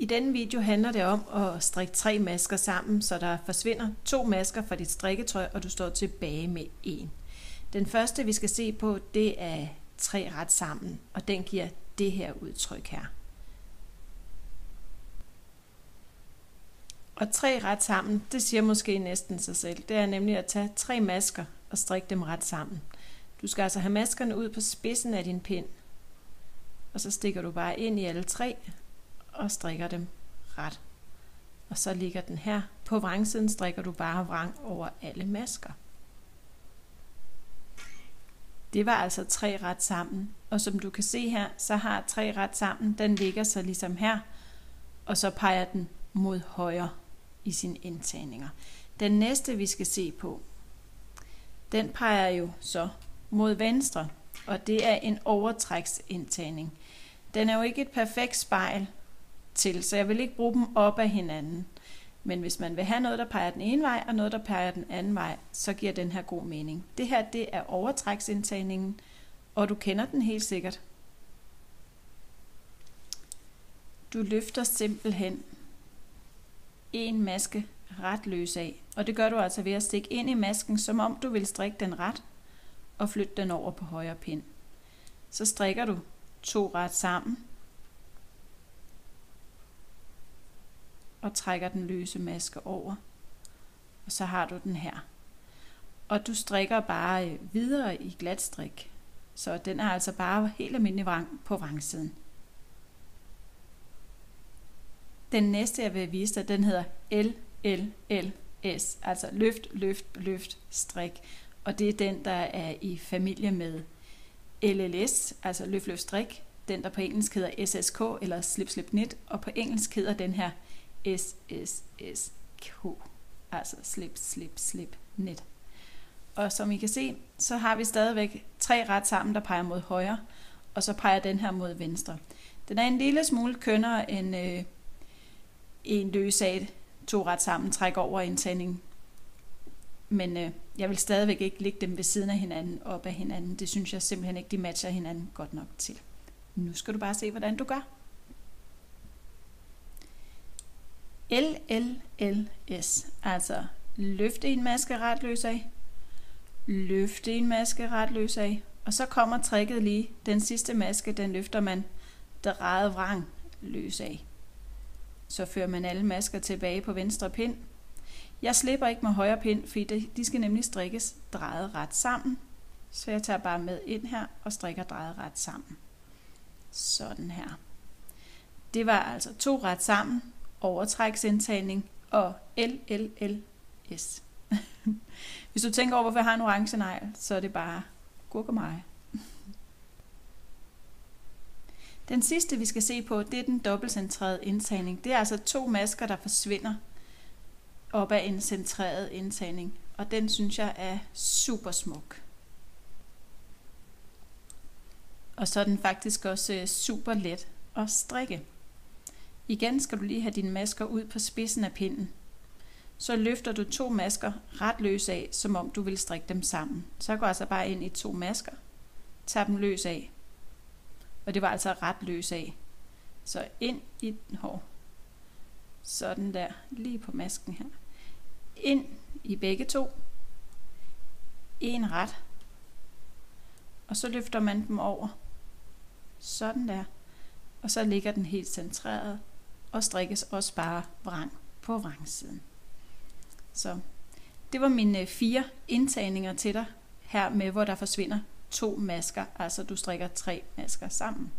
I denne video handler det om at strikke tre masker sammen, så der forsvinder to masker fra dit strikketøj, og du står tilbage med en. Den første vi skal se på, det er tre ret sammen, og den giver det her udtryk her. Og tre ret sammen, det siger måske næsten sig selv. Det er nemlig at tage tre masker og strikke dem ret sammen. Du skal altså have maskerne ud på spidsen af din pind, og så stikker du bare ind i alle tre og strikker dem ret. Og så ligger den her. På vrangsiden strikker du bare vrang over alle masker. Det var altså tre ret sammen. Og som du kan se her, så har tre ret sammen, den ligger så ligesom her, og så peger den mod højre i sine indtagninger. Den næste vi skal se på, den peger jo så mod venstre, og det er en overtræksindtagning. Den er jo ikke et perfekt spejl til, så jeg vil ikke bruge dem op af hinanden. Men hvis man vil have noget, der peger den ene vej, og noget, der peger den anden vej, så giver den her god mening. Det her, det er overtræksindtagningen, og du kender den helt sikkert. Du løfter simpelthen en maske ret løs af, og det gør du altså ved at stikke ind i masken, som om du vil strikke den ret, og flytte den over på højre pind. Så strikker du to ret sammen, og trækker den løse maske over. Og så har du den her. Og du strikker bare øh, videre i glatstrik. Så den er altså bare helt almindelig vrang på vrangsiden. Den næste jeg vil vise dig, den hedder L, L, L, S. Altså løft, løft, løft, strik. Og det er den, der er i familie med LLS, altså løft, løft, strik. Den, der på engelsk hedder SSK, eller slip, slip, knit. Og på engelsk hedder den her SSSK, altså slip, slip, slip, net. Og som I kan se, så har vi stadigvæk tre ret sammen, der peger mod højre, og så peger den her mod venstre. Den er en lille smule kønnere end øh, en løsat, to ret sammen træk over indtagning. Men øh, jeg vil stadigvæk ikke lægge dem ved siden af hinanden, op af hinanden. Det synes jeg simpelthen ikke, de matcher hinanden godt nok til. Nu skal du bare se, hvordan du gør. LLLS, altså løfte en maske ret løs af, løfte en maske ret løs af, og så kommer tricket lige. Den sidste maske, den løfter man drejet vrang løs af. Så fører man alle masker tilbage på venstre pind. Jeg slipper ikke med højre pind, for de skal nemlig strikkes drejet ret sammen. Så jeg tager bare med ind her og strikker drejet ret sammen. Sådan her. Det var altså to ret sammen, overtræksindtagning og LLLS. Hvis du tænker over, hvorfor jeg har en orange negl, så er det bare gurkemeje. Den sidste, vi skal se på, det er den dobbeltcentrerede indtagning. Det er altså to masker, der forsvinder op af en centreret indtagning. Og den synes jeg er super smuk. Og så er den faktisk også øh, super let at strikke. Igen skal du lige have dine masker ud på spidsen af pinden. Så løfter du to masker ret løs af, som om du vil strikke dem sammen. Så går altså bare ind i to masker, tager dem løs af. Og det var altså ret løs af. Så ind i den hår. Sådan der, lige på masken her. Ind i begge to. En ret. Og så løfter man dem over. Sådan der. Og så ligger den helt centreret og strikkes også bare vrang på vrangsiden. Så det var mine øh, fire indtagninger til dig her med, hvor der forsvinder to masker, altså du strikker tre masker sammen.